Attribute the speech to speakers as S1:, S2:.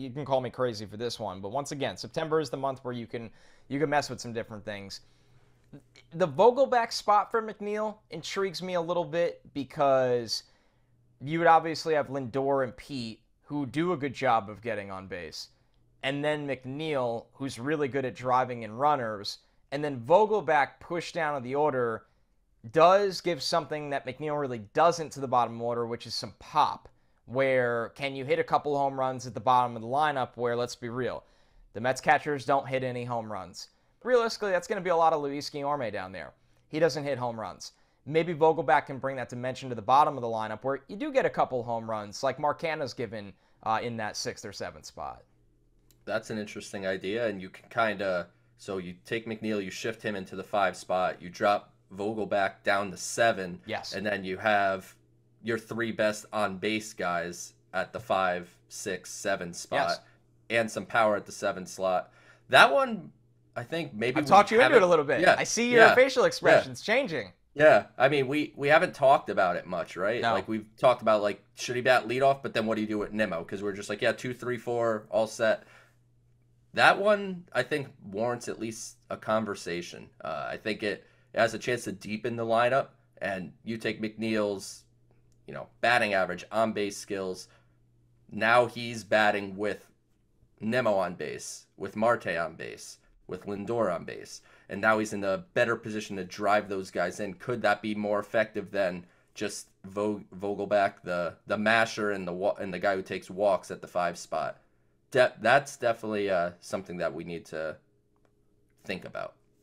S1: you can call me crazy for this one, but once again, September is the month where you can you can mess with some different things. The Vogelbach spot for McNeil intrigues me a little bit because you would obviously have Lindor and Pete who do a good job of getting on base, and then McNeil who's really good at driving in runners, and then Vogelbach pushed down of the order does give something that McNeil really doesn't to the bottom order, which is some pop. Where can you hit a couple home runs at the bottom of the lineup? Where let's be real, the Mets catchers don't hit any home runs. Realistically, that's going to be a lot of Luis Guillorme down there. He doesn't hit home runs. Maybe Vogelbach can bring that dimension to the bottom of the lineup where you do get a couple home runs, like Mark Canha's given uh, in that sixth or seventh spot.
S2: That's an interesting idea, and you can kind of so you take McNeil, you shift him into the five spot, you drop Vogelbach down to seven.
S1: Yes.
S2: And then you have your three best on base guys at the five, six, seven spot, yes. and some power at the seven slot. That one, I think maybe
S1: I've talked you into it a little bit. Yeah, I see your yeah, facial expressions yeah. changing.
S2: Yeah, I mean we we haven't talked about it much, right? No. Like we've talked about like should he bat leadoff, but then what do you do with Nimmo? Because we're just like yeah, two, three, four, all set. That one I think warrants at least a conversation. Uh, I think it has a chance to deepen the lineup. And you take McNeil's, you know, batting average, on base skills. Now he's batting with Nimmo on base, with Marte on base, with Lindor on base. And now he's in a better position to drive those guys in. Could that be more effective than just Vogelbach, the the masher and the and the guy who takes walks at the five spot? De- that's definitely uh, something that we need to think about.